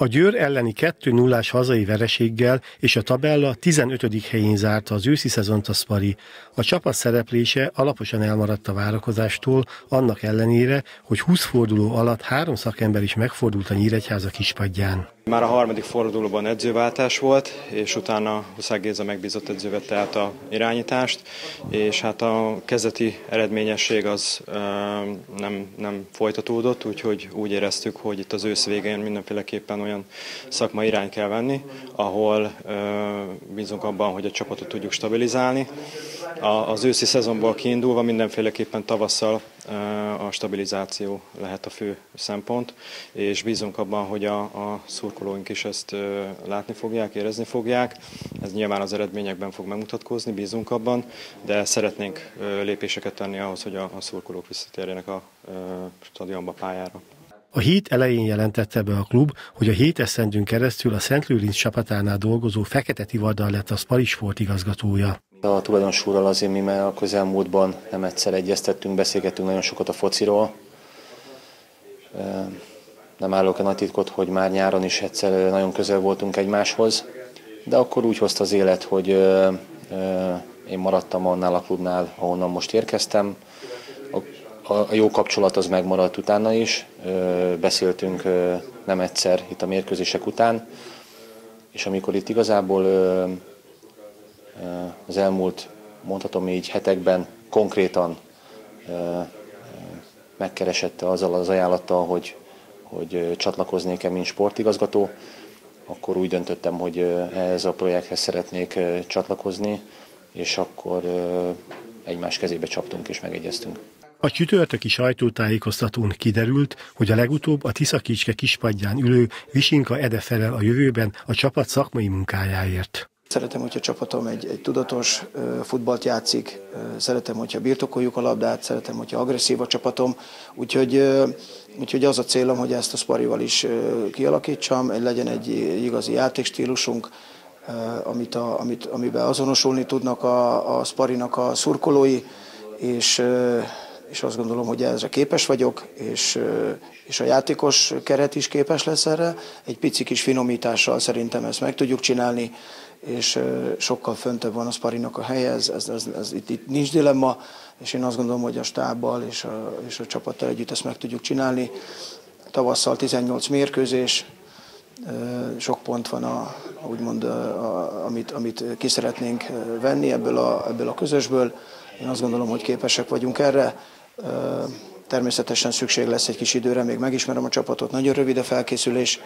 A Győr elleni 2 0 hazai vereséggel és a tabella 15. helyén zárta az őszi szezont a Spari. A csapat szereplése alaposan elmaradt a várakozástól, annak ellenére, hogy 20 forduló alatt három szakember is megfordult a Nyíregyháza kispadján. Már a harmadik fordulóban edzőváltás volt, és utána Huszák Géza megbízott edző vette át a irányítást, és hát a kezdeti eredményesség az nem, nem folytatódott, úgyhogy úgy éreztük, hogy itt az ősz végén mindenféleképpen olyan szakmai irány kell venni, ahol bízunk abban, hogy a csapatot tudjuk stabilizálni. Az őszi szezonból kiindulva mindenféleképpen tavasszal a stabilizáció lehet a fő szempont, és bízunk abban, hogy a, a szurkolóink is ezt látni fogják, érezni fogják. Ez nyilván az eredményekben fog megmutatkozni, bízunk abban, de szeretnénk lépéseket tenni ahhoz, hogy a, a szurkolók visszatérjenek a stadionba, pályára. A hét elején jelentette be a klub, hogy a hét eszendőn keresztül a Szent Lőrinc csapatánál dolgozó Fekete Tivardal lett a Spari igazgatója. A tulajdonos úrral azért mi már a közelmúltban nem egyszer egyeztettünk, beszélgettünk nagyon sokat a fociról. Nem állok a nagy titkot, hogy már nyáron is egyszer nagyon közel voltunk egymáshoz, de akkor úgy hozta az élet, hogy én maradtam annál a klubnál, ahonnan most érkeztem. A jó kapcsolat az megmaradt utána is, beszéltünk nem egyszer itt a mérkőzések után, és amikor itt igazából az elmúlt, mondhatom így, hetekben konkrétan megkeresette azzal az ajánlattal, hogy, hogy csatlakoznék-e, mint sportigazgató, akkor úgy döntöttem, hogy ehhez a projekthez szeretnék csatlakozni, és akkor egymás kezébe csaptunk és megegyeztünk. A csütörtöki sajtótájékoztatón kiderült, hogy a legutóbb a Tiszakicske kispadján ülő Visinka Ede felel a jövőben a csapat szakmai munkájáért. Szeretem, hogyha csapatom egy, egy tudatos futballt játszik, szeretem, hogyha birtokoljuk a labdát, szeretem, hogyha agresszív a csapatom, úgyhogy, úgyhogy az a célom, hogy ezt a Sparival is kialakítsam, legyen egy igazi játékstílusunk, amit a, amit, amiben azonosulni tudnak a, a Sparinak a szurkolói, és, és azt gondolom, hogy ezre képes vagyok, és, és a játékos keret is képes lesz erre. Egy pici kis finomítással szerintem ezt meg tudjuk csinálni, és sokkal föntebb van a Sparinak a helye, ez, ez, ez, ez itt, itt nincs dilemma, és én azt gondolom, hogy a stábbal és a, és a csapattal együtt ezt meg tudjuk csinálni. Tavasszal 18 mérkőzés, sok pont van, a, úgymond, a, amit, amit ki szeretnénk venni ebből a, ebből a közösből. Én azt gondolom, hogy képesek vagyunk erre. Természetesen szükség lesz egy kis időre, még megismerem a csapatot, nagyon rövid a felkészülés,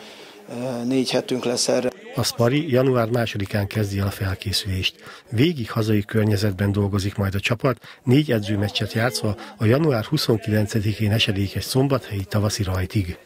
négy hetünk lesz erre. A Spari január másodikán kezdi el a felkészülést. Végig hazai környezetben dolgozik majd a csapat, négy edzőmeccset játszva a január 29-én esedékes szombathelyi tavaszi rajtig.